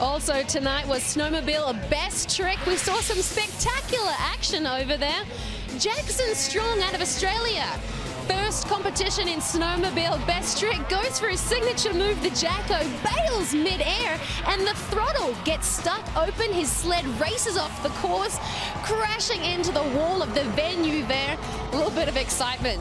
Also tonight was Snowmobile Best Trick. We saw some spectacular action over there. Jackson Strong out of Australia. First competition in Snowmobile Best Trick goes for his signature move, the Jacko, bails mid-air, and the throttle gets stuck open. His sled races off the course, crashing into the wall of the venue there. A little bit of excitement.